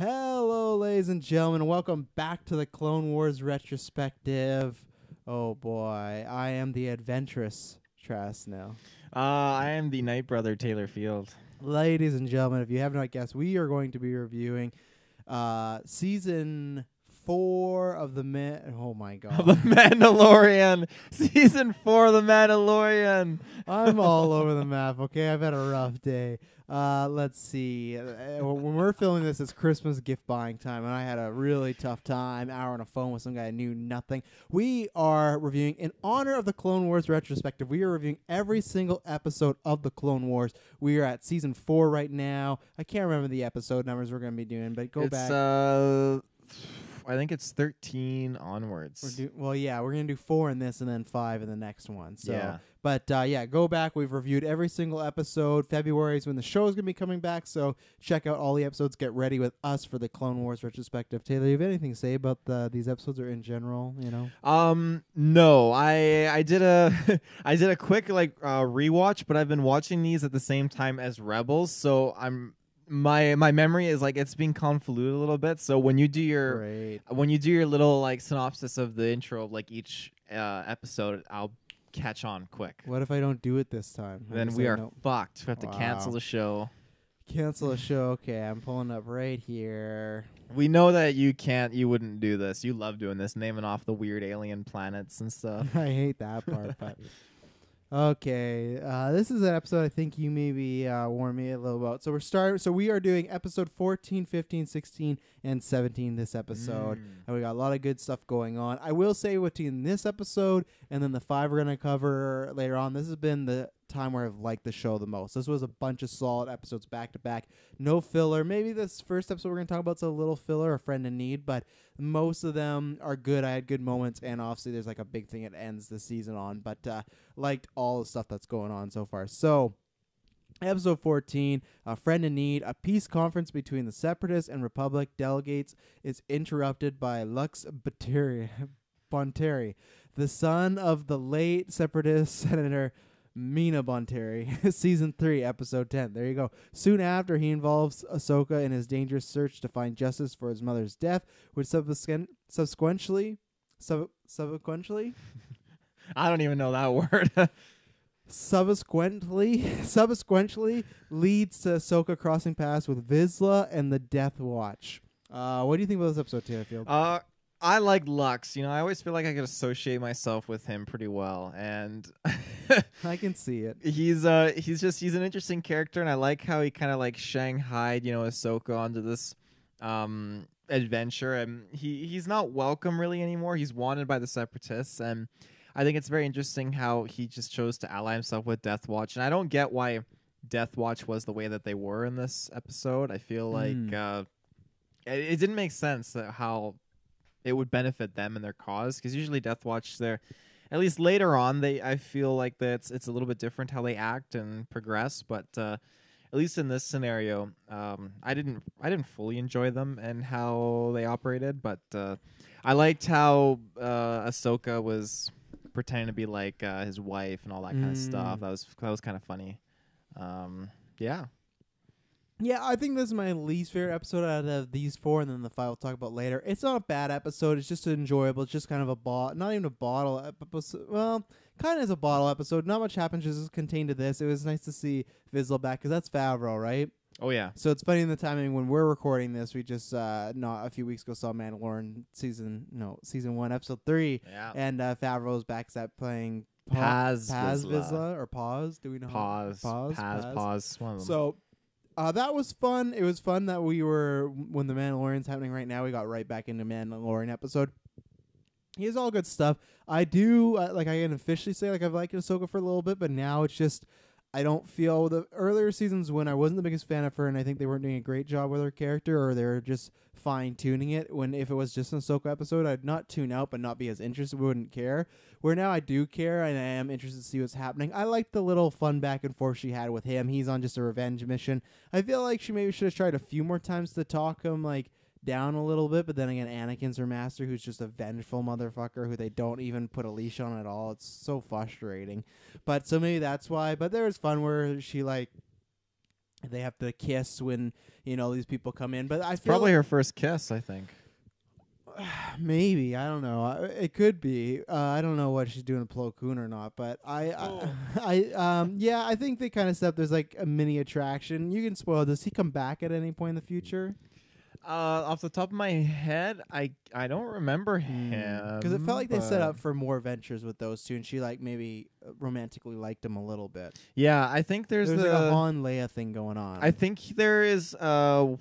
Hello, ladies and gentlemen. Welcome back to the Clone Wars retrospective. Oh boy, I am the adventurous Trask now. Uh, I am the Night Brother Taylor Field. Ladies and gentlemen, if you have not guessed, we are going to be reviewing uh, season four of the man. Oh my God! The Mandalorian, season four of The Mandalorian. I'm all over the map. Okay, I've had a rough day. Uh, let's see. Uh, when we're filming this, it's Christmas gift buying time, and I had a really tough time. Hour on a phone with some guy I knew nothing. We are reviewing, in honor of the Clone Wars retrospective, we are reviewing every single episode of the Clone Wars. We are at season four right now. I can't remember the episode numbers we're going to be doing, but go it's, back. uh, I think it's 13 onwards. We're do- well, yeah, we're gonna do four in this and then five in the next one. So, Yeah. but uh, yeah, go back. We've reviewed every single episode. February is when the show is gonna be coming back. So check out all the episodes. Get ready with us for the Clone Wars retrospective. Taylor, you have anything to say about the, these episodes or in general? You know, Um, no, I I did a I did a quick like uh, rewatch, but I've been watching these at the same time as Rebels, so I'm my my memory is like it's being convoluted a little bit. So when you do your great. when you do your little like synopsis of the intro of like each uh, episode, I'll catch on quick. What if I don't do it this time? I Then we are no. fucked. We have to cancel the show. cancel the show. Okay, I'm pulling up right here. We know that you can't, you wouldn't do this. You love doing this, naming off the weird alien planets and stuff. I hate that part, but okay. Uh, this is an episode I think you maybe uh, warned me a little about. So we're starting. So we are doing episode 14, 15, 16, and 17 this episode, Mm. and we got a lot of good stuff going on. I will say between this episode and then the five we're gonna cover later on, this has been the time where I've liked the show the most. This was a bunch of solid episodes back to back, no filler. Maybe this first episode we're gonna talk about is a little filler, a friend in need, but most of them are good. I had good moments, and obviously there's like a big thing it ends the season on. But uh, liked all the stuff that's going on so far. So. Episode 14, A Friend in Need, a peace conference between the Separatists and Republic delegates is interrupted by Lux Bonteri the son of the late Separatist Senator Mina Bonteri. Season 3, Episode 10. There you go. Soon after, he involves Ahsoka in his dangerous search to find justice for his mother's death, which subsequent, subsequently, sub, subsequently, I don't even know that word. subsequently subsequently leads to Ahsoka crossing paths with Vizsla and the Death Watch. Uh, what do you think about this episode, Taylor Field? uh, I like Lux. You know, I always feel like I could associate myself with him pretty well, and I can see it. he's uh he's just he's an interesting character, and I like how he kind of like shanghaied you know Ahsoka onto this um adventure, and he he's not welcome really anymore. He's wanted by the Separatists, and I think it's very interesting how he just chose to ally himself with Death Watch, and I don't get why Death Watch was the way that they were in this episode. I feel like Mm. uh, it, it didn't make sense that how it would benefit them and their cause because usually Death Watch they're at least later on they I feel like that it's, a little bit different how they act and progress but uh, at least in this scenario um, I didn't I didn't fully enjoy them and how they operated but uh, I liked how uh, Ahsoka was pretending to be like uh, his wife and all that kind of stuff. Mm. that was that was kind of funny. Um, yeah Yeah, I think this is my least favorite episode out of these four, and then the five we'll talk about later. It's not a bad episode. It's just enjoyable. It's just kind of a bot, not even a bottle episode. Well, kind of is a bottle episode. Not much happens. Just contained to this. It was nice to see Vizsla back because that's Favreau, right? oh yeah So it's funny in the timing when we're recording this. We just uh, not a few weeks ago saw Mandalorian season no season one episode three, yeah and uh, Favreau's back at playing Pa- Paz Paz Vizsla. Vizsla or Pause. Do we know? pause Pause. one of them. So uh, that was fun. It was fun that we were when the Mandalorian's happening right now. We got right back into Mandalorian episode. He has all good stuff. I do uh, like I can officially say like I've liked Ahsoka for a little bit, but now it's just I don't feel the earlier seasons when I wasn't the biggest fan of her, and I think they weren't doing a great job with her character, or they're just fine tuning it. When if it was just an Ahsoka episode, I'd not tune out, but not be as interested, wouldn't care. Where now I do care, and I am interested to see what's happening. I like the little fun back and forth she had with him. He's on just a revenge mission. I feel like she maybe should have tried a few more times to talk him like down a little bit, but then again, Anakin's her master, who's just a vengeful motherfucker who they don't even put a leash on at all. It's so frustrating. But so maybe that's why. But there was fun where she like they have to kiss when you know these people come in. But I feel Probably like- her first kiss, I think. maybe I don't know. I- It could be. Uh, I don't know what she's doing to Plo Koon or not. But I, I, I, um, yeah, I think they kind of set up. There's like a mini attraction. You can spoil. Does he come back at any point in the future? Uh, off the top of my head, I I don't remember him Because it felt like they set but- up for more ventures with those two, and she like maybe uh, romantically liked him a little bit. Yeah, I think there's, There's, the. like a Han Leia thing going on. I think there is. Uh,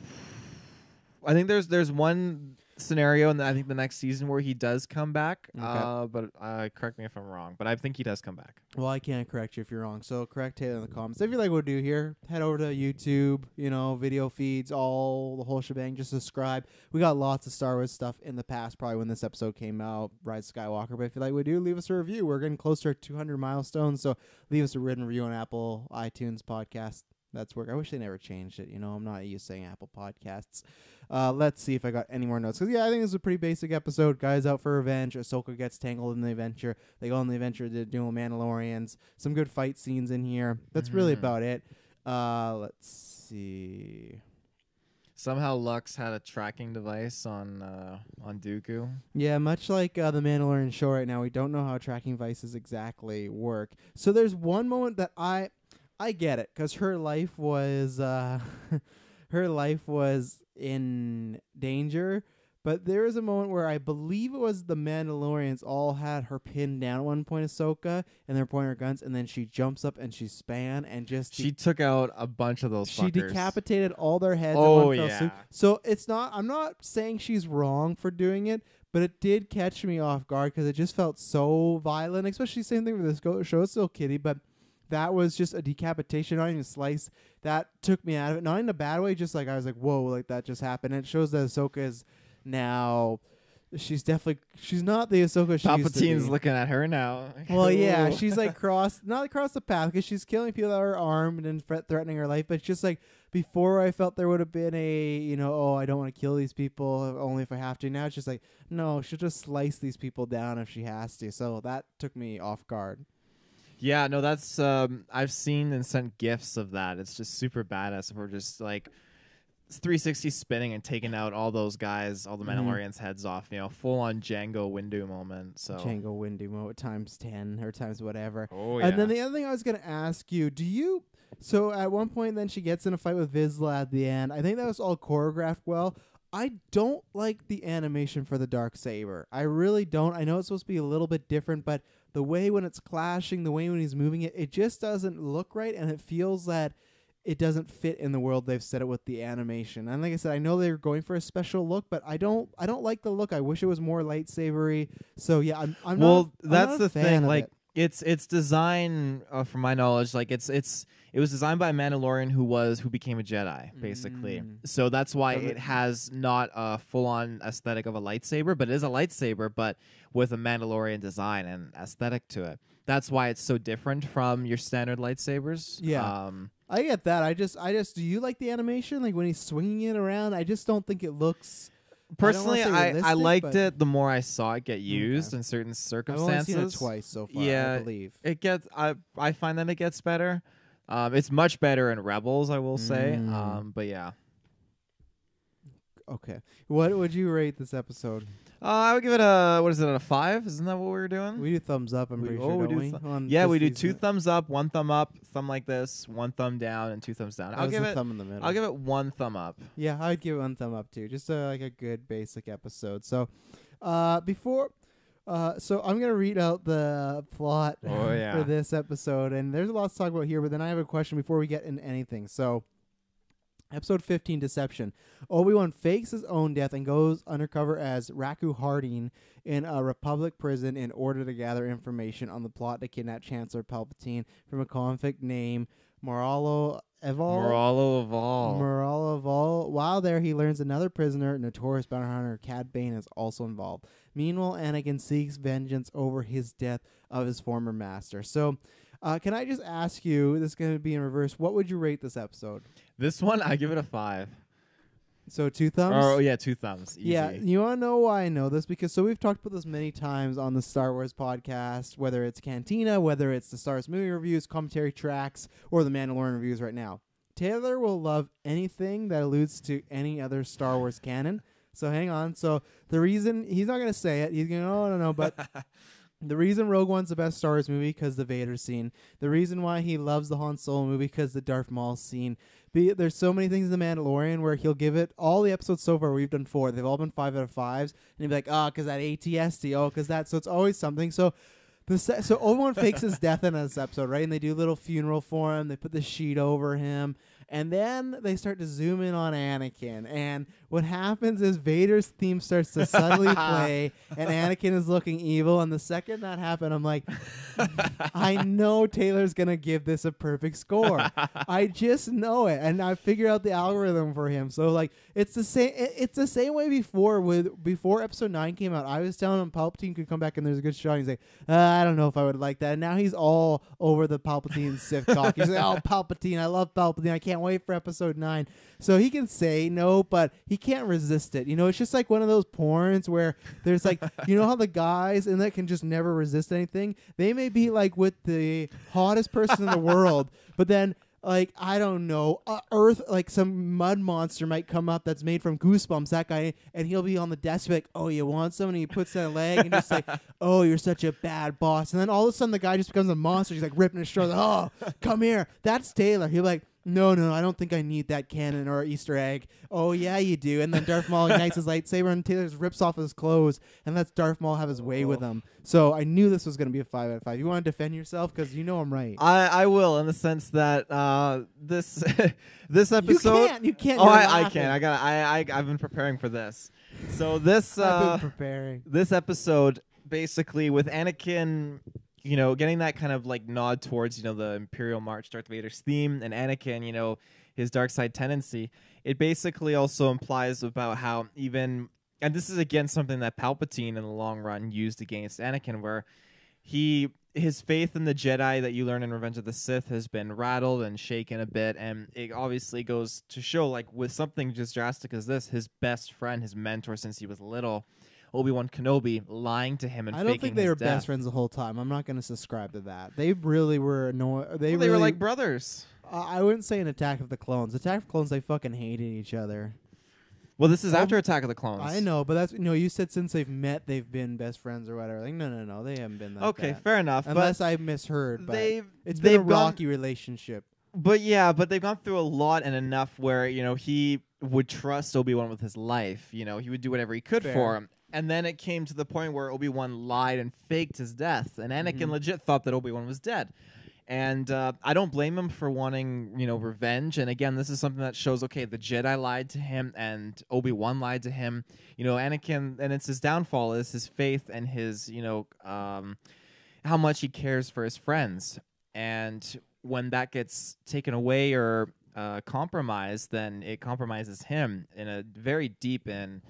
I think there's there's one scenario, and I think the next season where he does come back. Okay. Uh, but uh, correct me if I'm wrong, but I think he does come back. well, I can't correct you if you're wrong. So correct Taylor in the comments. If you like what we do here, head over to YouTube. You know, video feeds, all the whole shebang. Just subscribe. We got lots of Star Wars stuff in the past. Probably when this episode came out, Rise Skywalker. But if you like what we do, leave us a review. We're getting close to our 200 milestones. So leave us a written review on Apple iTunes podcast. That's work. I wish they never changed it. You know, I'm not used to saying Apple Podcasts. Uh, let's see if I got any more notes. Because, yeah, I think this is a pretty basic episode. Guys out for revenge. Ahsoka gets tangled in the adventure. They go on the adventure to duel Mandalorians. Some good fight scenes in here. That's really Mhm. about it. Uh, let's see. Somehow Lux had a tracking device on uh, on Dooku. Yeah, much like uh, the Mandalorian show right now, we don't know how tracking devices exactly work. So there's one moment that I, I get it, because her life was, uh, her life was in danger. But there is a moment where I believe it was the Mandalorians all had her pinned down at one point, Ahsoka, and they're pointing her guns, and then she jumps up and she span and just She took out a bunch of those. she fuckers. decapitated all their heads Oh, in one fell yeah. swoop. So it's not. I'm not saying she's wrong for doing it, but it did catch me off guard because it just felt so violent. Especially same thing with this go- show. It's still kitty, but that was just a decapitation, not even a slice. That took me out of it. Not in a bad way. Just like I was like, whoa, like that just happened. And it shows that Ahsoka is now. She's definitely. She's not the Ahsoka she Palpatine's looking at her now. Well, yeah, she's like cross, not across the path because she's killing people that are armed and threat- threatening her life. But just like before, I felt there would have been a, you know, oh, I don't want to kill these people only if I have to. Now it's just like, no, she'll just slice these people down if she has to. So that took me off guard. Yeah, no, that's um I've seen and sent gifts of that. It's just super badass. We're just like 360 spinning and taking out all those guys, all the Mhm. Mandalorians' heads off. You know, full on Django Windu moment. So. Django Windu mode times ten or times whatever. Oh yeah. And then the other thing I was gonna ask you, do you? So at one point, then she gets in a fight with Vizsla at the end. I think that was all choreographed well. I don't like the animation for the dark saber. I really don't. I know it's supposed to be a little bit different, but the way when it's clashing, the way when he's moving it, it just doesn't look right, and it feels that it doesn't fit in the world they've set it with the animation. And like I said, I know they're going for a special look, but I don't. I don't like the look. I wish it was more lightsabery. So yeah, I'm. I'm well, not, that's the thing. Like it. It's it's design, uh, from my knowledge, like it's it's it was designed by a Mandalorian who was who became a Jedi, basically. Mm. So that's why it has not a full on aesthetic of a lightsaber, but it is a lightsaber, but with a Mandalorian design and aesthetic to it. That's why it's so different from your standard lightsabers. Yeah. Um, I get that. I just, I just, do you like the animation? Like when he's swinging it around, I just don't think it looks. Personally, say I, I, liked it the more I saw it get used in certain I've only circumstances. seen it twice so far. Yeah, I believe. it gets I I find that it gets better. Um, it's much better in Rebels, I will say. Mm. Um, but yeah, Okay. What would you rate this episode? Uh, I would give it a what is it a five? Isn't that what we were doing? We do thumbs up. I'm We- pretty oh, sure. we do we? yeah, we do two thumbs up, one thumb up, thumb like this, one thumb down, and two thumbs down. That I'll give it. thumb in the middle. I'll give it one thumb up. Yeah, I'd give it one thumb up too. Just a, like a good basic episode. So, uh, before, uh, so I'm gonna read out the plot Oh, yeah. for this episode, and there's a lot to talk about here. But then I have a question before we get into anything. So, episode 15, Deception. Obi Wan fakes his own death and goes undercover as Rako Hardeen in a Republic prison in order to gather information on the plot to kidnap Chancellor Palpatine from a convict named Moralo Eval. Moralo of all. Morale of all. While there, he learns another prisoner, notorious bounty hunter Cad Bane, is also involved. Meanwhile, Anakin seeks vengeance over his death of his former master. So, uh, can I just ask you? This is going to be in reverse. What would you rate this episode? this one, I give it a five. So two thumbs. Oh yeah, two thumbs. Easy. Yeah, you want to know why I know this? Because so we've talked about this many times on the Star Wars podcast, whether it's Cantina, whether it's the Star Wars movie reviews, commentary tracks, or the Mandalorian reviews right now. Taylor will love anything that alludes to any other Star Wars canon. So hang on. So the reason he's not gonna say it, he's gonna no no no, but the reason Rogue One's the best Star Wars movie because the Vader scene. The reason why he loves the Han Solo movie because the Darth Maul scene. Be, there's so many things in the Mandalorian where he'll give it all the episodes so far. We've done four. They've all been five out of fives, and he'll be like, ah, oh, because that ATST, oh, because that. So it's always something. So. The se- so Obi Wan fakes his death in this episode, right? And they do a little funeral for him. They put the sheet over him, and then they start to zoom in on Anakin. And what happens is Vader's theme starts to subtly play, and Anakin is looking evil. And the second that happened, I'm like, I know Taylor's gonna give this a perfect score. I just know it, and I figured out the algorithm for him. So like, it's the same. it- It's the same way before with before Episode Nine came out. I was telling him Palpatine could come back and there's a good shot. He's like, uh, I don't know if I would like that. And now he's all over the Palpatine Sith talk. He's like, Oh, Palpatine, I love Palpatine. I can't wait for Episode Nine. So he can say no, but he can't resist it. You know, it's just like one of those porns where there's like, you know how the guys in that can just never resist anything. They may be like with the hottest person in the world, but then like I don't know, uh, Earth like some mud monster might come up that's made from Goosebumps. That guy, and he'll be on the desk, like, "Oh, you want some?" And he puts that leg and just like, "Oh, you're such a bad boss." And then all of a sudden, the guy just becomes a monster. He's like ripping his shoulder. Oh, come here. That's Taylor. He'll be like. No, no, I don't think I need that cannon or Easter egg. Oh yeah, you do. And then Darth Maul ignites his lightsaber, and Taylor rips off his clothes, and lets Darth Maul have his way with him. So I knew this was going to be a five out of five. You want to defend yourself because you know I'm right. I, I will in the sense that uh, this this you episode. can't. You can't. Oh, I, I can't. I got. I, I I've been preparing for this. So this I've uh, been preparing. this episode basically with Anakin, you know, getting that kind of like nod towards you know the Imperial March, Darth Vader's theme, and Anakin, you know, his dark side tendency. It basically also implies about how even, and this is again something that Palpatine in the long run used against Anakin, where he his faith in the Jedi that you learn in Revenge of the Sith has been rattled and shaken a bit, and it obviously goes to show, like with something just drastic as this, his best friend, his mentor since he was little, Obi Wan Kenobi, lying to him and I don't think they were death. best friends the whole time. I'm not going to subscribe to that. They really were annoying. They, Well, they really, were like brothers. Uh, I wouldn't say an Attack of the Clones. Attack of the Clones, they fucking hated each other. Well, this is Um, after Attack of the Clones. I know, but that's you no. Know, you said since they've met, they've been best friends or whatever. Like, no, no, no, they haven't been that. Okay, bad. fair enough. Unless I misheard, but but they've it's been they've a gone- rocky relationship. But yeah, but they've gone through a lot and enough where you know he would trust Obi Wan with his life. You know, he would do whatever he could Fair. for him. And then it came to the point where Obi Wan lied and faked his death, and Anakin Mhm. legit thought that Obi Wan was dead. And uh, I don't blame him for wanting, you know, revenge. And again, this is something that shows, okay, the Jedi lied to him, and Obi Wan lied to him. You know, Anakin, and it's his downfall is his faith and his, you know, um, how much he cares for his friends. And when that gets taken away or uh, compromised, then it compromises him in a very deep and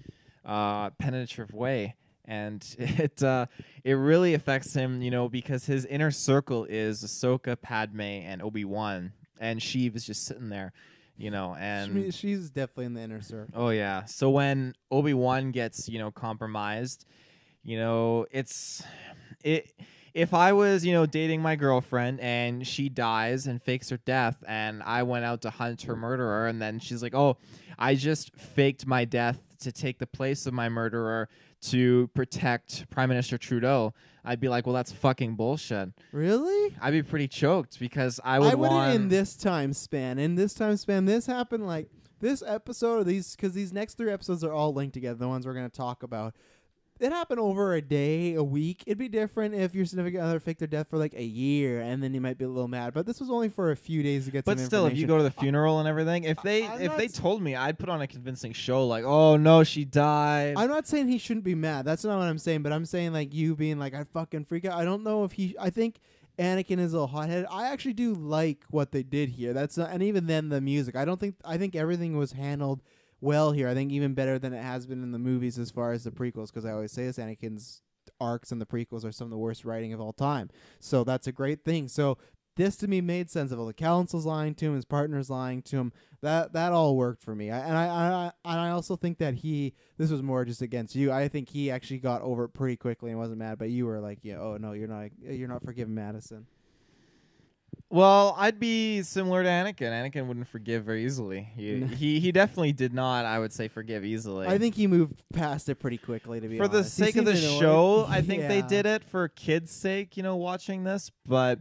uh, penetrative way. And it uh, it really affects him, you know, because his inner circle is Ahsoka, Padme, and Obi Wan, and Sheev is just sitting there, you know, and She- she's definitely in the inner circle. Oh yeah. So when Obi Wan gets you know compromised, you know it's it. If I was you know dating my girlfriend and she dies and fakes her death, and I went out to hunt her murderer, and then she's like, "Oh, I just faked my death to take the place of my murderer to protect Prime Minister Trudeau," I'd be like, "Well, that's fucking bullshit." Really? I'd be pretty choked because I would I wouldn't want in this time span. In this time span, this happened like this episode. Or these because these next three episodes are all linked together. The ones we're going to talk about. It happened over a day, a week. It'd be different if your significant other faked their death for like a year, and then you might be a little mad. But this was only for a few days to get. But still, if you go to the funeral and everything, if they I'm if they told me, I'd put on a convincing show like, "Oh no, she died." I'm not saying he shouldn't be mad. That's not what I'm saying. But I'm saying like you being like I fucking freak out. I don't know if he. I think Anakin is a little hotheaded. I actually do like what they did here. That's not, and even then the music. I don't think. I think everything was handled well here. I think even better than it has been in the movies as far as the prequels. Because I always say this, Anakin's arcs and the prequels are some of the worst writing of all time. So that's a great thing. So. This to me made sense of all the council's lying to him, his partner's lying to him. That that all worked for me. I, and I, I and I also think that he this was more just against you. I think he actually got over it pretty quickly and wasn't mad. But you were like, yeah, oh no, you're not, you're not forgiving Madison. Well, I'd be similar to Anakin. Anakin wouldn't forgive very easily. He he, he definitely did not. I would say forgive easily. I think he moved past it pretty quickly. To be for the honest. He sake of the show, I think they did it for kids' sake. You know, watching this, but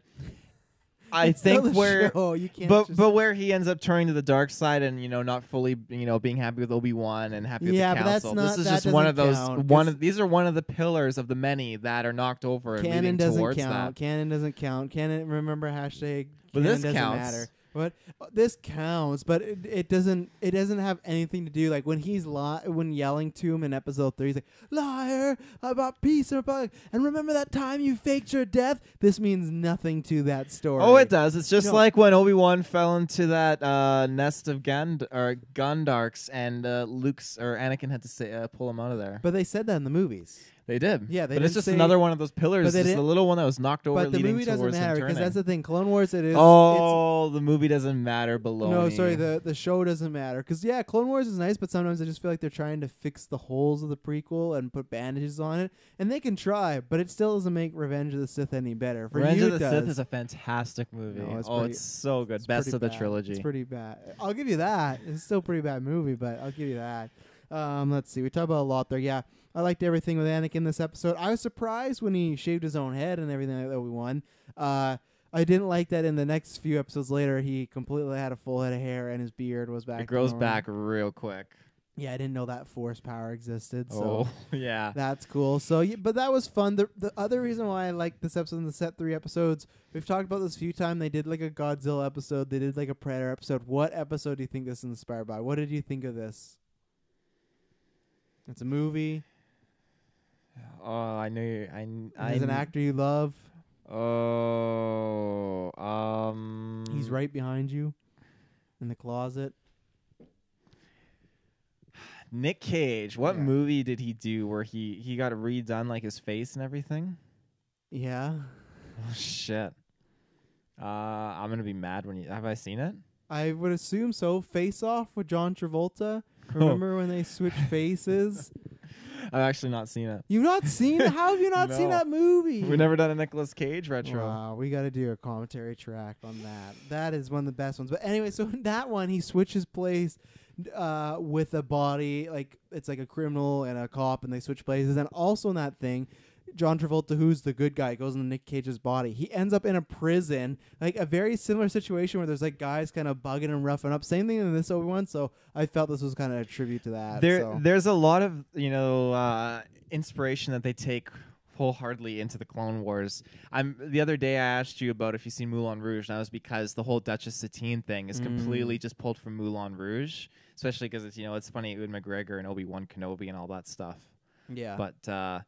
I It's think where. show. you can't. But just- but where he ends up turning to the dark side and you know not fully you know being happy with Obi Wan and happy Yeah, with but the that's council. not- this is just one of those count, one of these are one of the pillars of the many that are knocked over and canon leading doesn't towards count. that. Canon doesn't count. Canon. Remember hashtag. But canon this doesn't counts. matter. But uh, this counts, but it, it doesn't. It doesn't have anything to do like when he's li- when yelling to him in episode three. He's like, "Liar about peace and republic," and remember that time you faked your death. This means nothing to that story. Oh, it does. It's just No. like when Obi Wan fell into that uh, nest of Gand or Gundarks, and uh, Luke's or Anakin had to say, uh, pull him out of there. But they said that in the movies. They did. Yeah, they but it's just say- another one of those pillars. It's the little one that was knocked over, but the movie doesn't matter because that's the thing. Clone Wars. It is. it's, oh, the movie doesn't matter. Below. No, sorry, the the show doesn't matter. Cause yeah, Clone Wars is nice, but sometimes I just feel like they're trying to fix the holes of the prequel and put bandages on it, and they can try, but it still doesn't make Revenge of the Sith any better. For Revenge you, of the it Sith does. is a fantastic movie. No, it's oh, pretty- it's so good. It's Best of the bad. trilogy. It's pretty bad. I'll give you that. It's still a pretty bad movie, but I'll give you that. Um, let's see. We talked about a lot there. Yeah, I liked everything with Anakin this episode. I was surprised when he shaved his own head and everything like that we won. Uh, I didn't like that in the next few episodes later he completely had a full head of hair and his beard was back. it grows normal. back real quick. Yeah, I didn't know that force power existed. So Oh, yeah. that's cool. So, yeah, but that was fun. The the other reason why I like this episode and the set three episodes, we've talked about this a few times. They did like a Godzilla episode. They did like a Predator episode. What episode do you think this is inspired by? What did you think of this? It's a movie. Oh, I know you. I. I As an actor you love, Oh, um, he's right behind you in the closet. Nick Cage. What Yeah. movie did he do where he he got redone like his face and everything? Yeah, Oh shit. Uh, I'm gonna be mad when you have I seen it? I would assume so. Face Off with John Travolta. Remember when they switched faces? I've actually not seen it. You've not seen? How have you not seen that movie? We've never done a Nicolas Cage retro. Wow, we got to do a commentary track on that. That is one of the best ones. But anyway, so in that one, he switches place uh, with a body, like it's like a criminal and a cop, and they switch places. And also in that thing, John Travolta, who's the good guy, goes into Nick Cage's body. He ends up in a prison, like a very similar situation where there's like guys kind of bugging and roughing up. Same thing in this Obi Wan. So I felt this was kind of a tribute to that. There, so. there's a lot of you know uh, inspiration that they take wholeheartedly into the Clone Wars. I'm the other day I asked you about if you've seen Moulin Rouge, and that was because the whole Duchess Satine thing is Mm. completely just pulled from Moulin Rouge, especially because it's you know it's funny Ewan McGregor and Obi Wan Kenobi and all that stuff. yeah. But uh,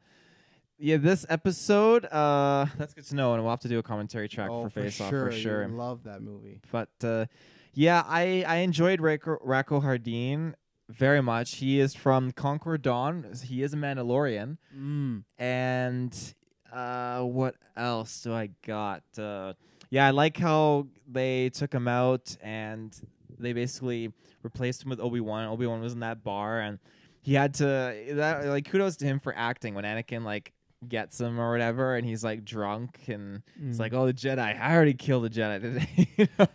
yeah, this episode uh, that's good to know, and we'll have to do a commentary track oh, for Face Off sure. for sure. You love that movie. But uh, yeah, I I enjoyed Rako, Rako Hardeen very much. He is from Concord Dawn. He is a Mandalorian, Mm. and uh, what else do I got? Uh, yeah, I like how they took him out and they basically replaced him with Obi Wan. Obi Wan was in that bar, and he had to that like kudos to him for acting when Anakin like gets him or whatever, and he's like drunk and it's Mm. like, oh, the Jedi. I already killed the Jedi today. You know?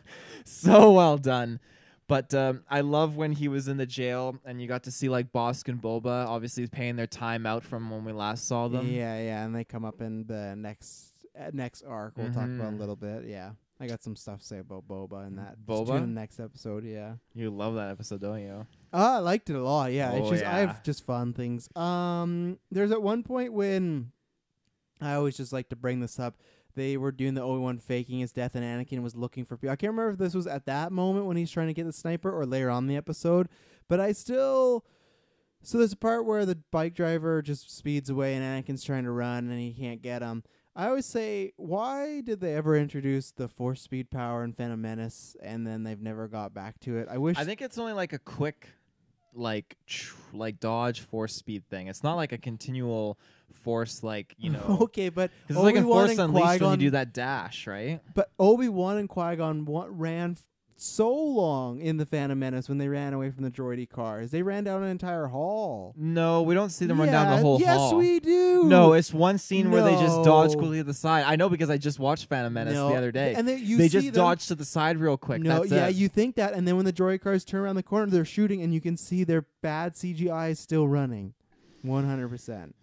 so well done. But um, I love when he was in the jail and you got to see like Bossk and Boba obviously paying their time out from when we last saw them. Yeah, yeah, and they come up in the next uh, next arc. We'll talk about a Mhm. little bit. Yeah, I got some stuff to say about Boba and that. Boba? In the next episode. Yeah. You love that episode, don't you? Oh, I liked it a lot. Yeah, it's Oh, just I have just fun things. Um, there's at one point when I always just like to bring this up. They were doing the Obi Wan faking his death, and Anakin was looking for. I can't remember if this was at that moment when he's trying to get the sniper or later on the episode, but I still. So there's a part where the bike driver just speeds away, and Anakin's trying to run, and he can't get him. I always say, why did they ever introduce the force speed power in Phantom Menace, and then they've never got back to it? I wish. I think it's only like a quick like tr- like dodge force speed thing. It's not like a continual force like, you know. okay, but Because it's like in Obi-Wan Force and Unleashed when you do that dash, right? But Obi Wan and Qui Gon ran f- so long in the Phantom Menace when they ran away from the droidekas. They ran down an entire hall. No, we don't see them run down the whole yes, hall. Yes, we do. No, it's one scene where they just dodge No. quickly to the side. I know because I just watched Phantom Menace No. the other day. And they, you they see just them- dodge to the side real quick. No, That's yeah, it. you think that, and then when the droidekas turn around the corner, they're shooting, and you can see their bad CGI is still running, one hundred percent.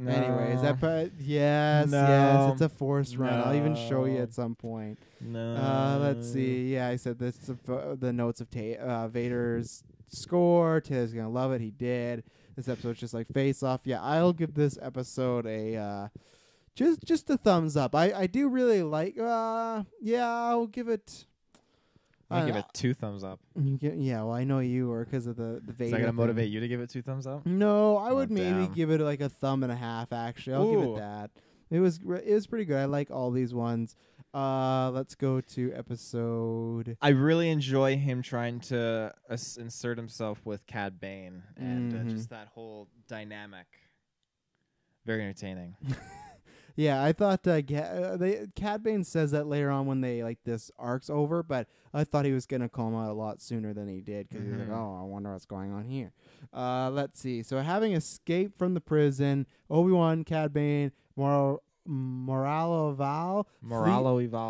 Anyways, that part, yes, yes, it's a forced run. I'll even show you at some point. no. Uh, let's see. Yeah, I said the- the notes of Ta- uh, Vader's score. Taylor's gonna love it. He did. This episode's just like face off. Yeah, I'll give this episode a uh, just just a thumbs up. I I do really like. Uh, yeah, I'll give it. I I give it two thumbs up. You get, yeah, well, I know you were because of the the Vader. Is that gonna thing. motivate you to give it two thumbs up? No, I Oh, would maybe damn. give it like a thumb and a half. Actually, I'll give it that. It was it was pretty good. I like all these ones. Uh, let's go to episode. I really enjoy him trying to uh, insert himself with Cad Bane and Mhm. uh, just that whole dynamic. Very entertaining. Yeah, I thought uh, Ga- uh, they Cad Bane says that later on when they like this arc's over, but I thought he was gonna come out a lot sooner than he did because he's like, Mhm. oh, I wonder what's going on here. Uh, let's see. So having escaped from the prison, Obi Wan, Cad Bane, Mor- Moralo Val,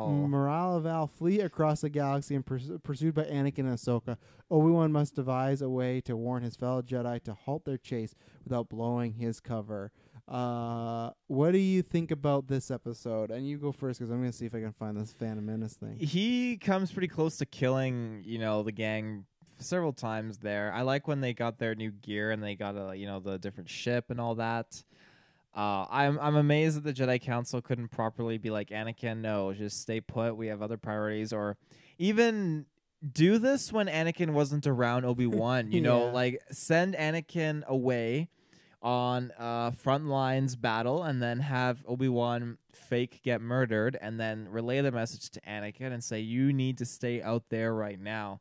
Moralo Val flee across the galaxy and purs- pursued by Anakin and Ahsoka. Obi Wan must devise a way to warn his fellow Jedi to halt their chase without blowing his cover. Uh, what do you think about this episode? And you go first because I'm gonna see if I can find this Phantom Menace thing. he comes pretty close to killing, you know, the gang several times there. I like when they got their new gear and they got a, you know, the different ship and all that. Uh, I'm I'm amazed that the Jedi Council couldn't properly be like Anakin. No, just stay put. We have other priorities, or even do this when Anakin wasn't around Obi Wan. You know, like send Anakin away on uh front lines battle and then have Obi-Wan fake get murdered and then relay the message to Anakin and say you need to stay out there right now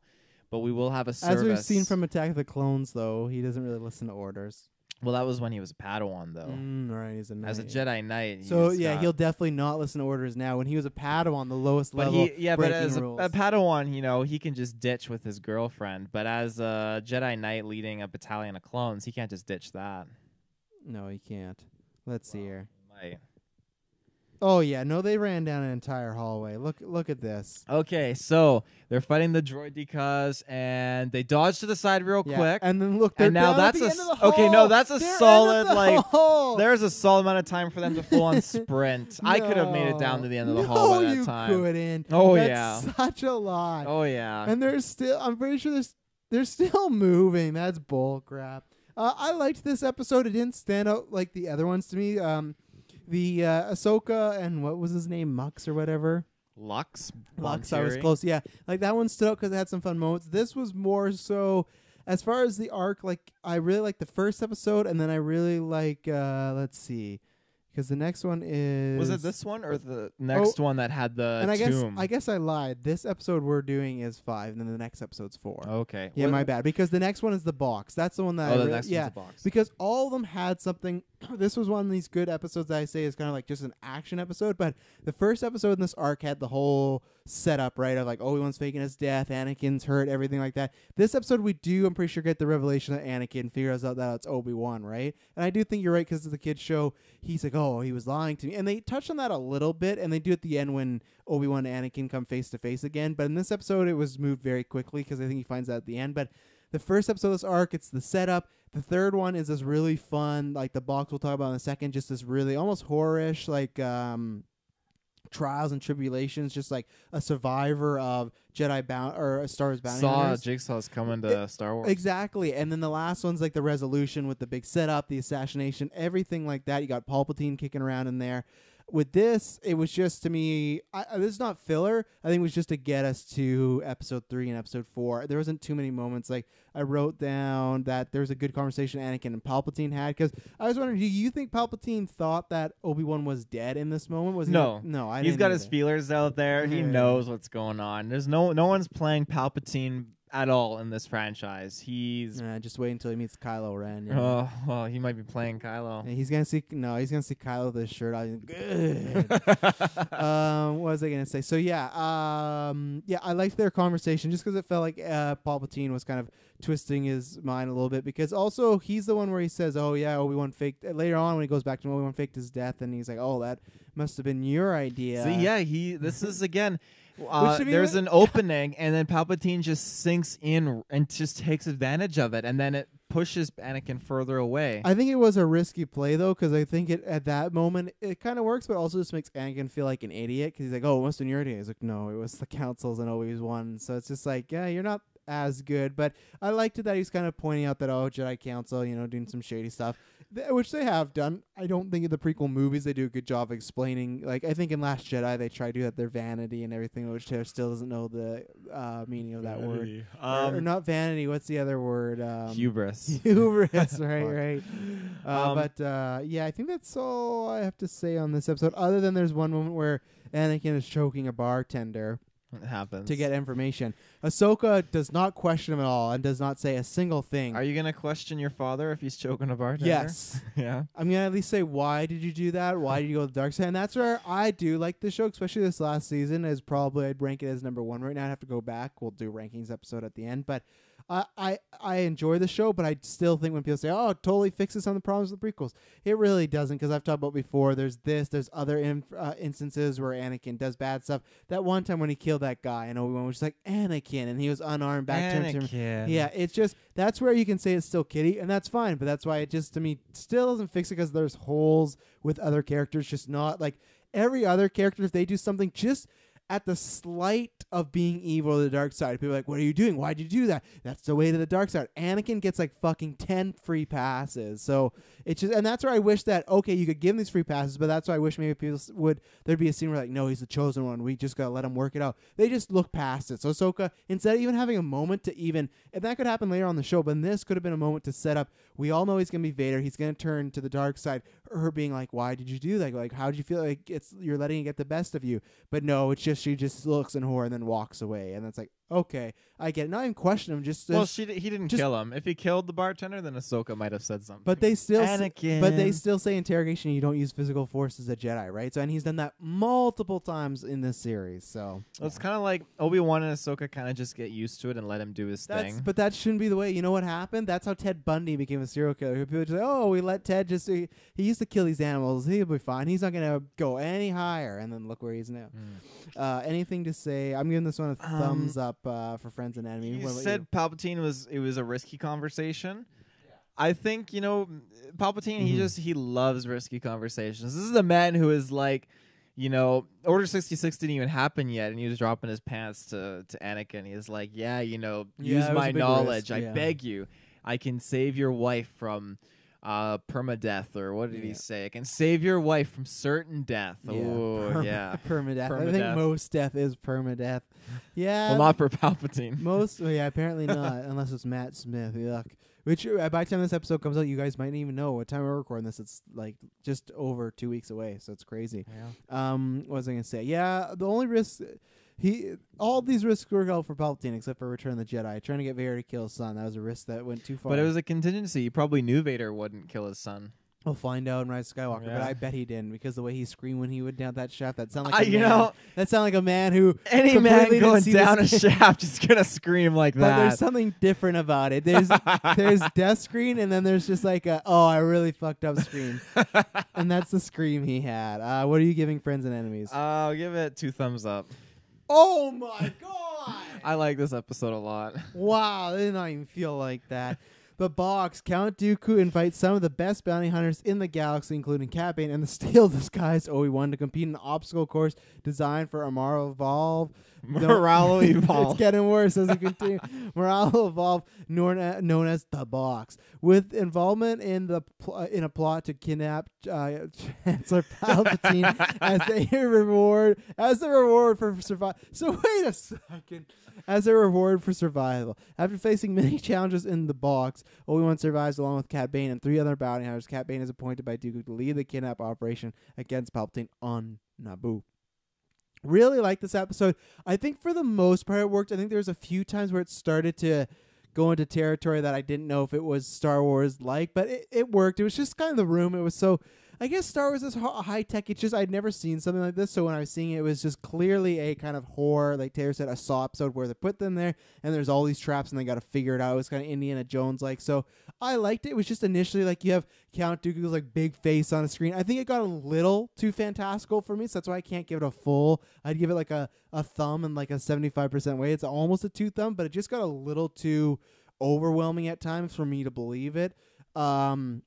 but we will have a service As we've seen from Attack of the Clones, though, he doesn't really listen to orders. well that was when he was a Padawan though Mm, right, he's a as a. Jedi Knight So yeah, he'll definitely not listen to orders now. When he was a Padawan, the lowest but level, he yeah but as a, a Padawan you know he can just ditch with his girlfriend but as a Jedi Knight leading a battalion of clones he can't just ditch that no, he can't. Let's see here. Might. Oh yeah, no, they ran down an entire hallway. Look, look at this. Okay, so they're fighting the droidekas and they dodge to the side real Yeah, quick. and then look, they're And now down at that's the a end of the okay, no, hall. that's a They're solid, the like, hall. There's a solid amount of time for them to full on sprint. I could have made it down to the end of the no, hall by that you time. couldn't. Oh, That's yeah. such a lot. Oh yeah. And they're still. I'm pretty sure they're s- they're still moving. That's bull crap. Uh, I liked this episode. It didn't stand out like the other ones to me. Um, the uh, Ahsoka and what was his name, Mux or whatever. Lux. Lux, I was close. Yeah, like that one stood out because it had some fun moments. This was more so, as far as the arc. Like I really like the first episode, and then I really like. uh Let's see, because the next one is Was it this one or the next oh, one that had the And I guess? I guess I lied. This episode we're doing is five, and then the next episode's four. okay. Yeah, What- my bad. Because the next one is the box. That's the one that Oh, I the re- next yeah. one's a box. Because all of them had something. this was one of these good episodes that I say is kind of like just an action episode. But the first episode in this arc had the whole setup, right? Of like Obi Wan's faking his death, Anakin's hurt, everything like that. This episode, we do, I'm pretty sure, get the revelation that Anakin figures out that it's Obi Wan, right? And I do think you're right because the kids show he's like, oh, he was lying to me. And they touch on that a little bit, and they do at the end when Obi Wan and Anakin come face to face again. But in this episode, it was moved very quickly because I think he finds out at the end. But the first episode of this arc, it's the setup. The third one is this really fun, like the box we'll talk about in a second, just this really almost horrorish, like um trials and tribulations, just like a survivor of Jedi bound or a Star Wars bounty Saw hunters. Jigsaw's coming to Star Wars. Exactly. And then the last one's like the resolution with the big setup, the assassination, everything like that. You got Palpatine kicking around in there. With this, it was just to me, I, I- this is not filler. I think it was just to get us to episode three and episode four. There wasn't too many moments. Like, I wrote down that there's a good conversation Anakin and Palpatine had because I was wondering, do you think Palpatine thought that Obi Wan was dead in this moment? Was he No. not- no, I He's got his feelers out there. He knows what's going on. There's no no one's playing Palpatine at all in this franchise. He's Uh, just wait until he meets Kylo Ren. yeah. oh well, he might be playing Kylo. And he's gonna see no, he's gonna see Kylo with his shirt on. Good. um, what was I gonna say? So yeah, um, yeah, I liked their conversation just because it felt like uh, Palpatine was kind of twisting his mind a little bit because also he's the one where he says, "Oh yeah, Obi Wan faked." Later on, when he goes back to Obi Wan faked his death, and he's like, "Oh, that must have been your idea." See, yeah, he. This is again. Uh, there's an opening, and then Palpatine just sinks in and just takes advantage of it, and then it pushes Anakin further away. I think it was a risky play though, because I think it at that moment it kind of works, but also just makes Anakin feel like an idiot because he's like, "Oh, it must have been your idea." He's like, "No, it was the council's and always won." So it's just like, yeah, you're not as good. But I liked it that he's kind of pointing out that oh, Jedi Council, you know, doing some shady stuff, which they have done. I don't think in the prequel movies they do a good job explaining. Like I think in Last Jedi they try to do that their vanity and everything, which Taylor still doesn't know the uh, meaning of that word. Or- or, Um, not vanity. What's the other word? Um, hubris. hubris, right, right. Uh, Um, but uh, yeah, I think that's all I have to say on this episode. Other than there's one moment where Anakin is choking a bartender It happens. to get information. Ahsoka does not question him at all and does not say a single thing. Are you gonna question your father if he's choking a bartender? yes. Yeah. I'm gonna at least say why did you do that? Why did you go to the dark side? And that's where I do like the show, especially this last season. Is probably I'd rank it as number one right now. I'd have to go back. We'll do rankings episode at the end, but I I I enjoy the show, but I still think when people say, "Oh, it totally fixes some of the problems with the prequels," it really doesn't because I've talked about before. There's this, there's other inf- uh, instances where Anakin does bad stuff. That one time when he killed that guy, and Obi Wan was just like Anakin, and he was unarmed back to him. Anakin. Yeah, it's just that's where you can say it's still kitty, and that's fine. But that's why it just to me still doesn't fix it because there's holes with other characters. Just not like every other character. If they do something just at the slight of being evil to the dark side, people are like, "What are you doing? Why'd you do that?" That's the way to the dark side. Anakin gets like fucking ten free passes, so it's just, and that's where I wish that okay, you could give him these free passes, but that's why I wish maybe people would there'd be a scene where like, no, he's the chosen one. We just gotta let him work it out. They just look past it. So Ahsoka, instead of even having a moment to even, and that could happen later on the show, but this could have been a moment to set up. We all know he's gonna be Vader. He's gonna turn to the dark side. Her being like, why did you do that? Like, how did you feel like it's you're letting it get the best of you? But no, it's just she just looks in horror and then walks away, and it's like, okay, I get it. Not even question him, just Well, she d- he didn't just- kill him. If he killed the bartender, then Ahsoka might have said something. But they still, s- Anakin. but they still say interrogation. You don't use physical force as a Jedi, right? So, and he's done that multiple times in this series. So Well, it's kind of like Obi Wan and Ahsoka kind of just get used to it and let him do his that's, thing. but that shouldn't be the way. You know what happened? That's how Ted Bundy became a serial killer. People just say, "Oh, we let Ted just he, he used to kill these animals. He'll be fine. He's not gonna go any higher." And then look where he's now. Mm. Uh, anything to say? I'm giving this one a Um, thumbs up uh, for friends and enemies. You What about said Palpatine was it was a risky conversation. I think you know Palpatine. He Mhm. just he loves risky conversations. This is a man who is like, you know, Order sixty six didn't even happen yet, and he was dropping his pants to to Anakin. And he's like, yeah, you know, Yeah, use it my knowledge. risk, I yeah. beg you. I can save your wife from. Uh, permadeath, or what did he say? I can save your wife from certain death. Yeah. Oh, Perma- yeah. permadeath. I think most death is permadeath. Yeah, Well, not for Palpatine. Most, well, yeah, apparently not, unless it's Matt Smith. Yuck. Which uh, by the time this episode comes out, you guys might not even know what time we're recording this. It's like just over two weeks away, so it's crazy. yeah. Um, what was I gonna say? Yeah, the only risk he all these risks were out for Palpatine except for Return of the Jedi. Trying to get Vader to kill his son, that was a risk that went too far. But it was a contingency. He probably knew Vader wouldn't kill his son. We'll find out in Rise of Skywalker, but I bet he didn't because the way he screamed when he went down that shaft, that sounded I- like a you man. know, that sounded like a man who. any man going down a shaft is gonna scream like that. But there's something different about it. There's there's death screen and then there's just like a oh I really fucked up scream, and that's the scream he had. Uh, what are you giving friends and enemies? I'll give it two thumbs up. Oh my god! I like this episode a lot. wow, they did not even feel like that. The box Count Dooku invites some of the best bounty hunters in the galaxy, including Cad Bane and the steel disguised Obi Wan, to compete in an obstacle course designed for Amaro Evolve. Morale it's evolve. getting worse as we continue. Morale evolve, known as, known as the box, with involvement in the pl- uh, in a plot to kidnap uh, Chancellor Palpatine as a reward as a reward for survival. So wait a second. As a reward for survival, after facing many challenges in the box, Obi Wan survives along with Cad Bane and three other bounty hunters. Cad Bane is appointed by Dooku to lead the kidnap operation against Palpatine on Naboo. Really like this episode. I think for the most part it worked. I think there was a few times where it started to go into territory that I didn't know if it was Star Wars like, but it, it worked. It was just kind of the room. It was so I guess Star Wars is high tech. It's just I'd never seen something like this. So when I was seeing it, it was just clearly a kind of horror, like Taylor said, a Saw episode where they put them there and there's all these traps and they got to figure it out. It was kind of Indiana Jones like. So I liked it. It was just initially like you have Count Dooku's like big face on a screen. I think it got a little too fantastical for me, so that's why I can't give it a full. I'd give it like a a thumb and like a seventy five percent way. It's almost a two thumb, but it just got a little too overwhelming at times for me to believe it. Um,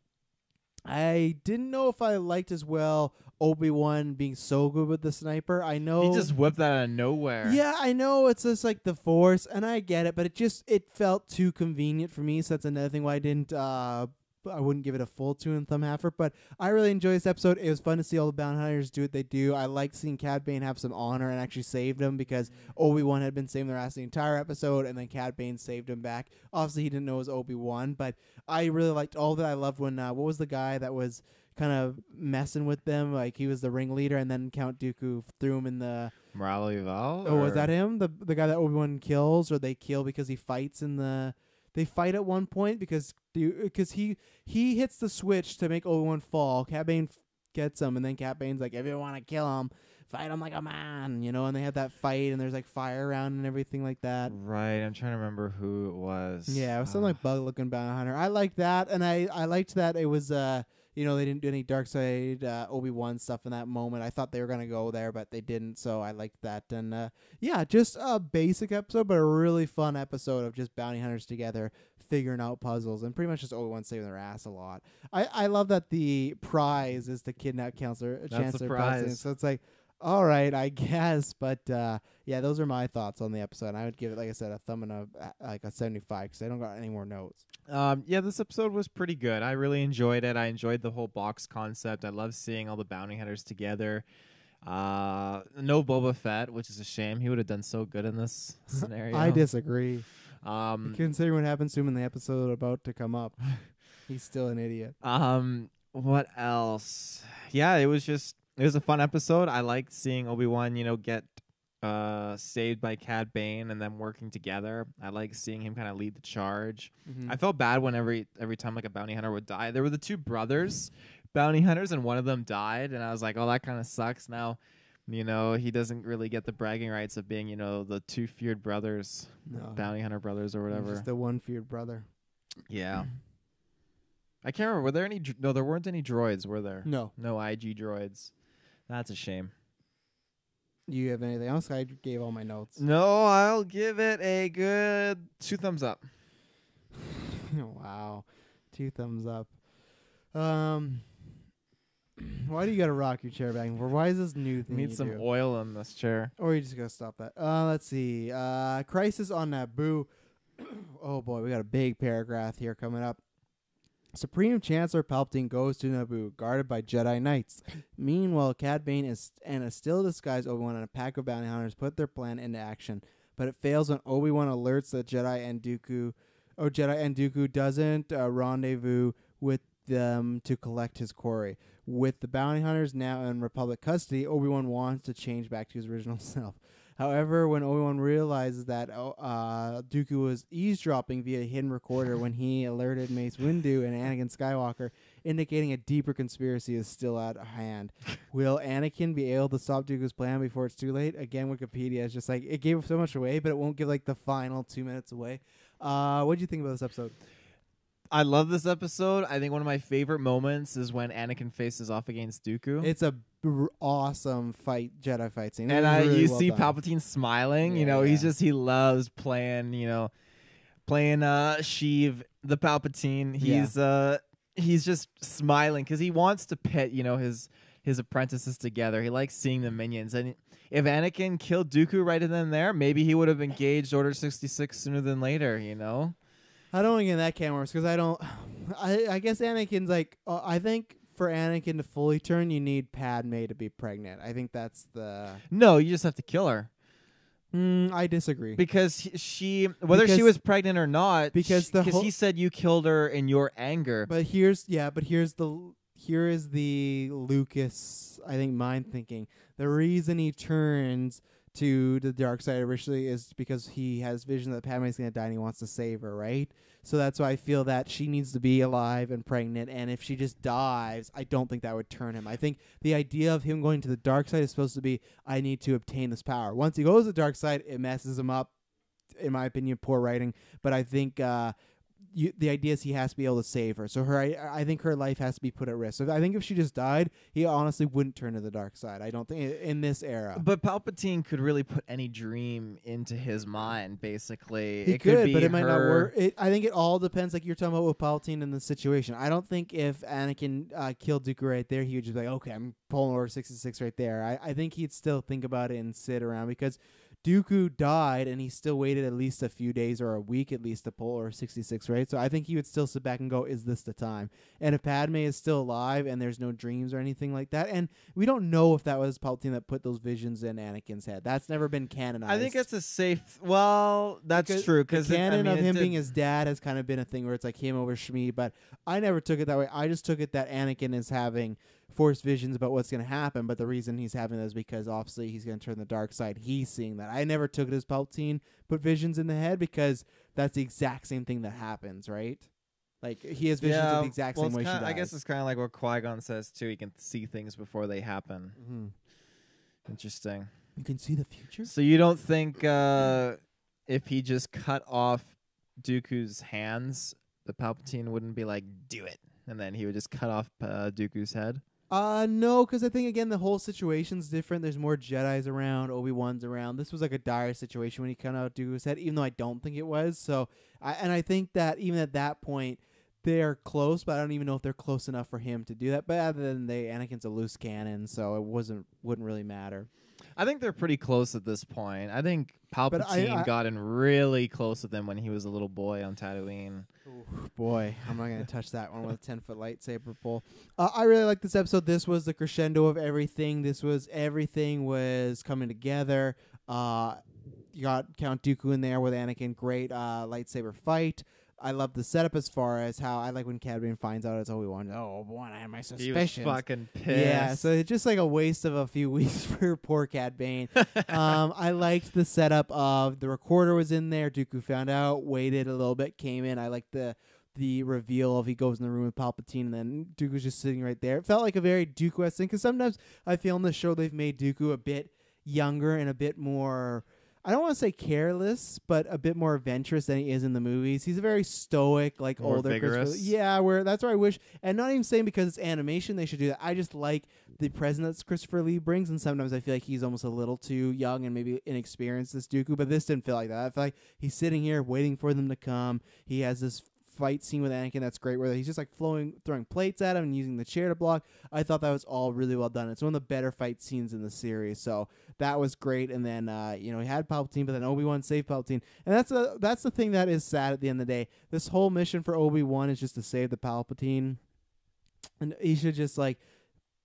I didn't know if I liked as well Obi Wan being so good with the sniper. I know He just whipped that out of nowhere. yeah, I know it's just like the force, and I get it, but it just it felt too convenient for me. So that's another thing why I didn't. Uh, I wouldn't give it a full two and thumb halfer, but I really enjoyed this episode. It was fun to see all the bounty hunters do what they do. I liked seeing Cad Bane have some honor and actually saved him because Obi Wan had been saving their ass the entire episode, and then Cad Bane saved him back. Obviously, he didn't know it was Obi Wan, but I really liked all that. I loved when uh, what was the guy that was kind of messing with them, like he was the ringleader, and then Count Dooku threw him in the Moralo Eval. Oh, was that him? The the guy that Obi Wan kills, or they kill because he fights in the. They fight at one point because because he he hits the switch to make Obi Wan fall. Cad Bane f- gets him, and then Cad Bane's like, "If you want to kill him, fight him like a man," you know. And they have that fight, and there's like fire around and everything like that. Right. I'm trying to remember who it was. Yeah, it was something Ah. like bug looking bounty hunter. I liked that, and I I liked that it was uh you know they didn't do any dark side uh, Obi Wan stuff in that moment. I thought they were gonna go there, but they didn't. So I liked that, and uh yeah, just a basic episode, but a really fun episode of just bounty hunters together figuring out puzzles and pretty much just Obi Wan saving their ass a lot. I I love that the prize is to kidnap Counselor the Chancellor prize. Palpatine. So it's like. All right, I guess, but uh, yeah, those are my thoughts on the episode. I would give it, like I said, a thumb and a uh, like a seventy-five because I don't got any more notes. Um, yeah, this episode was pretty good. I really enjoyed it. I enjoyed the whole box concept. I love seeing all the bounty hunters together. Uh, no Boba Fett, which is a shame. He would have done so good in this scenario. I disagree. Um, Considering what happens to him in the episode about to come up, he's still an idiot. Um, what else? Yeah, it was just it was a fun episode. I liked seeing Obi Wan, you know, get uh saved by Cad Bane and them working together. I like seeing him kind of lead the charge. Mhm. I felt bad when every every time like a bounty hunter would die. There were the two brothers bounty hunters, and one of them died, and I was like, oh, that kind of sucks. Now, you know, he doesn't really get the bragging rights of being, you know, the two feared brothers, No. bounty hunter brothers or whatever. Just the one feared brother. yeah. I can't remember. Were there any? dr- No, there weren't any droids, were there? No. No IG droids. That's a shame. Do you have anything else? I gave all my notes. No, I'll give it a good two thumbs up. wow. Two thumbs up. Um. Why do you gotta rock your chair back and forth? Why is this new thing? Need you some do? oil in this chair. Or you just gotta stop that. Uh, let's see. Uh, Crisis on Naboo. oh boy, we got a big paragraph here coming up. Supreme Chancellor Palpatine goes to Naboo, guarded by Jedi Knights. Meanwhile, Cad Bane is, and a still disguised Obi Wan and a pack of bounty hunters put their plan into action, but it fails when Obi Wan alerts that Jedi and Dooku, oh Jedi and Dooku doesn't uh, rendezvous with them to collect his quarry. With the bounty hunters now in Republic custody, Obi Wan wants to change back to his original self. However, when Obi Wan realizes that oh, uh, Dooku was eavesdropping via hidden recorder when he alerted Mace Windu and Anakin Skywalker, indicating a deeper conspiracy is still at hand. Will Anakin be able to stop Dooku's plan before it's too late? Again, Wikipedia is just like it gave so much away, but it won't give like the final two minutes away. Uh, what do you think about this episode? I love this episode. I think one of my favorite moments is when Anakin faces off against Dooku. It's a awesome fight, Jedi fight scene, and uh, really you well see done. Palpatine smiling. you Yeah, know, he's just he loves playing. You know, playing uh Sheev the Palpatine. Yeah. He's uh he's just smiling because he wants to pit you know his his apprentices together. He likes seeing the minions. And if Anakin killed Dooku right then and there, maybe he would have engaged Order sixty six sooner than later. You know. I don't get that can works because I don't. I I guess Anakin's like uh, I think for Anakin to fully turn, you need Padme to be pregnant. I think that's the. No, you just have to kill her Mm, I disagree. because she, whether she was pregnant or not, because the because he said you killed her in your anger. But here's yeah, but here's the here is the Lucas, I think, mind thinking. The reason he turns to the dark side originally is because he has vision that Padme's gonna die and he wants to save her, right? So that's why I feel that she needs to be alive and pregnant. And if she just dies, I don't think that would turn him. I think the idea of him going to the dark side is supposed to be, I need to obtain this power. Once he goes to the dark side, it messes him up. In my opinion, poor writing. But I think uh, you, the idea is he has to be able to save her. So her, I, I think her life has to be put at risk. So I think if she just died, he honestly wouldn't turn to the dark side. I don't think in this era. But Palpatine could really put any dream into his mind. Basically, He it could, be but it might not work. It, I think it all depends, like you're talking about with Palpatine in the situation. I don't think if Anakin uh, killed Dooku right there, he would just be like, okay, I'm pulling Order 66 right there. I, I think he'd still think about it and sit around because Dooku died and he still waited at least a few days or a week at least to pull Order 66, right? So I think he would still sit back and go, is this the time? And if Padme is still alive and there's no dreams or anything like that, and we don't know if that was Palpatine that put those visions in Anakin's head. That's never been canonized. I think it's a safe. Well, that's Because true the because canon I mean, of him did- being his dad has kind of been a thing where it's like him over Shmi, but I never took it that way. I just took it that Anakin is having forced visions about what's going to happen, but the reason he's having is because obviously he's going to turn the dark side. He's seeing that. I never took it as Palpatine put visions in the head because that's the exact same thing that happens, right? Like he has visions yeah, of the exact well, same way kinda- I guess it's kind of like what Qui Gon says too. He can see things before they happen. Mhm. Interesting. You can see the future. So you don't think uh, if he just cut off Dooku's hands, the Palpatine wouldn't be like, "Do it," and then he would just cut off uh, Dooku's head? Uh no, because I think again the whole situation's different. There's more Jedi's around, Obi Wan's around. This was like a dire situation when he cut out Dooku's head, even though I don't think it was. So, I and I think that even at that point they're close, but I don't even know if they're close enough for him to do that. But other than they, Anakin's a loose cannon, so it wasn't wouldn't really matter. I think they're pretty close at this point. I think Palpatine I- got in really close with them when he was a little boy on Tatooine. Boy, I'm not gonna touch that one with a ten foot lightsaber pull. Uh, I really like this episode. This was the crescendo of everything. This was everything was coming together. Uh, you got Count Dooku in there with Anakin. Great uh, lightsaber fight. I love the setup as far as how I like when Cad Bane finds out it's Obi Wan. Oh, boy, I had my He was fucking pissed. Yeah, so it's just like a waste of a few weeks for poor Cad Bane. um, I liked the setup of the recorder was in there. Dooku found out, waited a little bit, came in. I liked the the reveal of he goes in the room with Palpatine and then Dooku's just sitting right there. It felt like a very Dooku thing because sometimes I feel in the show they've made Dooku a bit younger and a bit more. I don't want to say careless, but a bit more adventurous than he is in the movies. He's a very stoic, like More older Christopher- vigorous. Yeah, where that's where I wish, and not even saying because it's animation they should do that. I just like the presence that Christopher Lee brings, and sometimes I feel like he's almost a little too young and maybe inexperienced as Dooku. But this didn't feel like that. I feel like he's sitting here waiting for them to come. He has this fight scene with Anakin that's great, where he's just like flowing, throwing plates at him and using the chair to block. I thought that was all really well done. It's one of the better fight scenes in the series, so that was great. And then uh, you know he had Palpatine, but then Obi Wan saved Palpatine, and that's a that's the thing that is sad at the end of the day. This whole mission for Obi Wan is just to save the Palpatine, and he should just like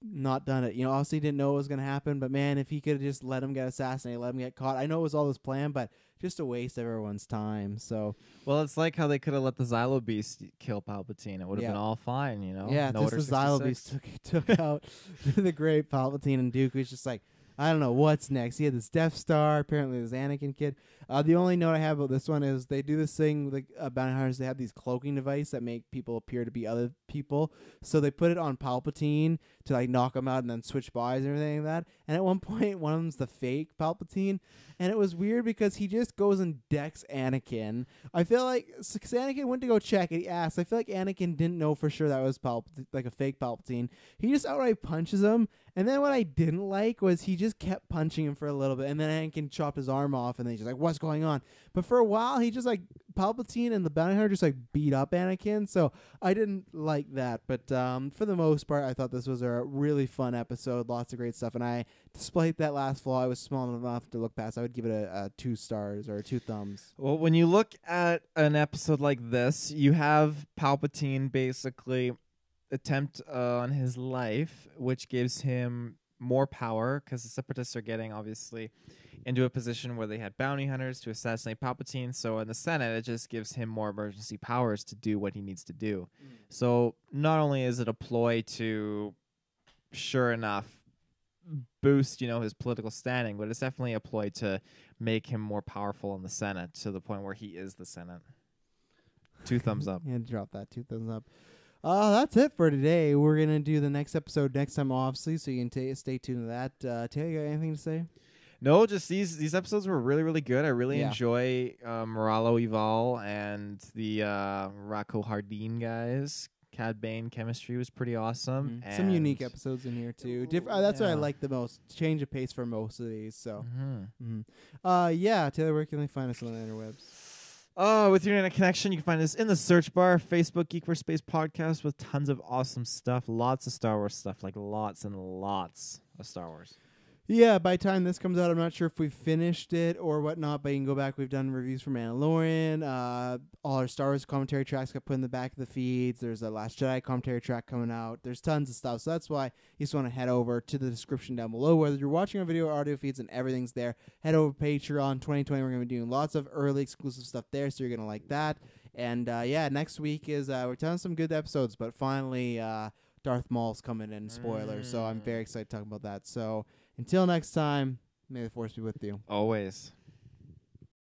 not done it. You know, obviously he didn't know it was gonna happen, but man, if he could have just let him get assassinated, let him get caught. I know it was all his plan, but just a waste of everyone's time. So Well, it's like how they could have let the Zillo Beast kill Palpatine. It would have Yeah. been all fine, you know. yeah, No just the Order Zillo Beast 66. took took out the great Palpatine and Dooku. He's just like, I don't know what's next. He had this Death Star. Apparently, this Anakin kid. Uh, the only note I have about this one is they do this thing like uh, bounty hunters. They have these cloaking device that make people appear to be other people. So they put it on Palpatine to like knock him out and then switch bodies and everything like that. And at one point, one of them's the fake Palpatine, and it was weird because he just goes and decks Anakin. I feel like because Anakin went to go check and he asked. I feel like Anakin didn't know for sure that was Palpatine, like a fake Palpatine. He just outright punches him. And then what I didn't like was he just kept punching him for a little bit, and then Anakin chopped his arm off, and then he's just like, "What's going on?" But for a while, he just like Palpatine and the bounty hunter just like beat up Anakin. So I didn't like that. But um, for the most part, I thought this was a really fun episode. Lots of great stuff, and I, despite that last flaw, I was small enough to look past. I would give it a, a two stars or two thumbs. Well, when you look at an episode like this, you have Palpatine basically attempt uh, on his life, which gives him more power because the Separatists are getting obviously into a position where they had bounty hunters to assassinate Palpatine. So in the Senate, it just gives him more emergency powers to do what he needs to do. Mm. So not only is it a ploy to, sure enough, boost you know his political standing, but it's definitely a ploy to make him more powerful in the Senate to the point where he is the Senate. Two thumbs up. Yeah, drop that two thumbs up. Uh, that's it for today. We're gonna do the next episode next time, obviously, so you can ta stay tuned to that. Uh, Taylor, you got anything to say? No, just these these episodes were really really good. I really Yeah. enjoy uh, Moralo Eval and the uh, Rako Hardeen guys. Cad Bane chemistry was pretty awesome. Mhm. Some unique episodes in here too. Diff- uh, that's what I like the most. Change of pace for most of these. So, Mhm. mhm. uh, yeah, Taylor, where can they find us on the interwebs? Oh, with your internet connection, you can find us in the search bar, Facebook Geek Space Podcast with tons of awesome stuff, lots of Star Wars stuff, like lots and lots of Star Wars. Yeah, by the time this comes out, I'm not sure if we've finished it or whatnot, but you can go back. We've done reviews for Mandalorian. Uh, all our Star Wars commentary tracks got put in the back of the feeds. There's a Last Jedi commentary track coming out. There's tons of stuff. So that's why you just want to head over to the description down below. Whether you're watching our video or audio feeds and everything's there, head over to Patreon 2020. We're going to be doing lots of early exclusive stuff there, so you're going to like that. And uh, yeah, next week is uh, we're telling some good episodes, but finally uh, Darth Maul's coming in. Spoiler. So I'm Mm. very excited to talk about that. So until next time, may the force be with you. Always.